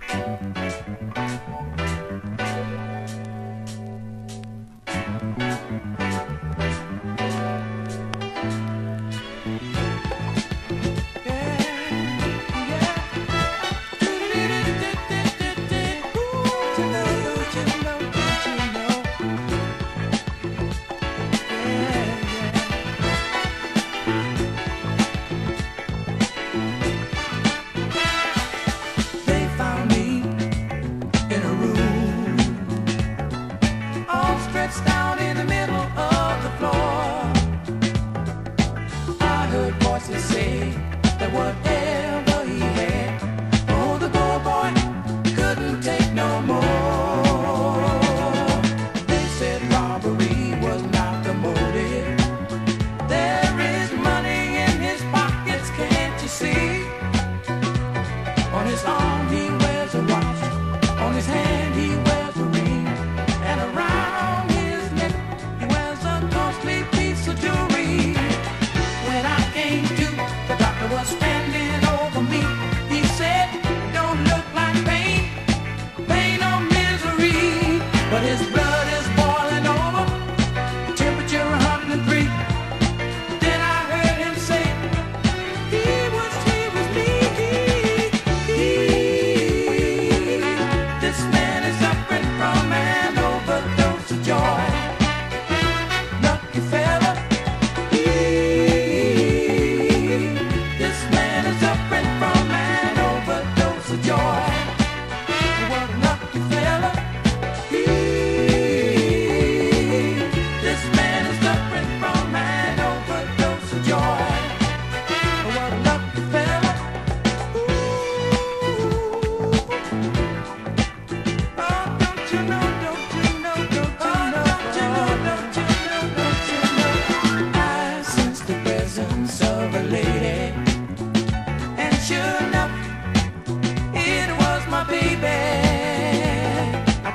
Música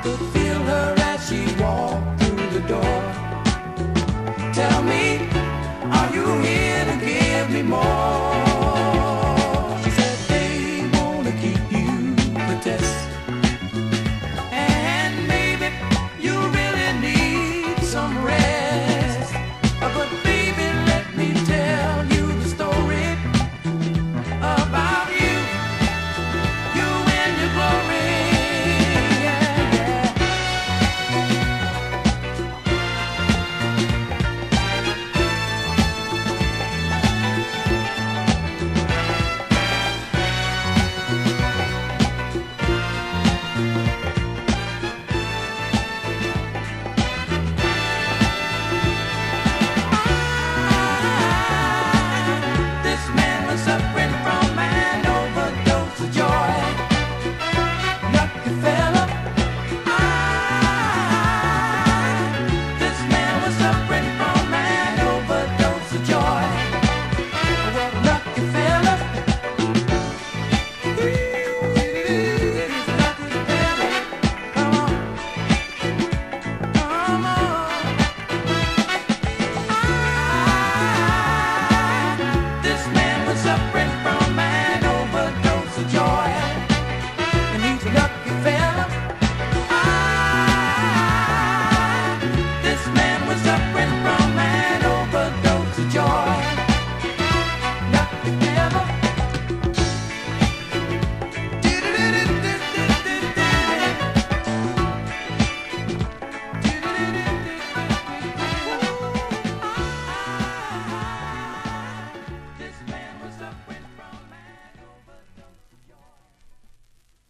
could feel her as she walked through the door. Tell me, are you here to give me more?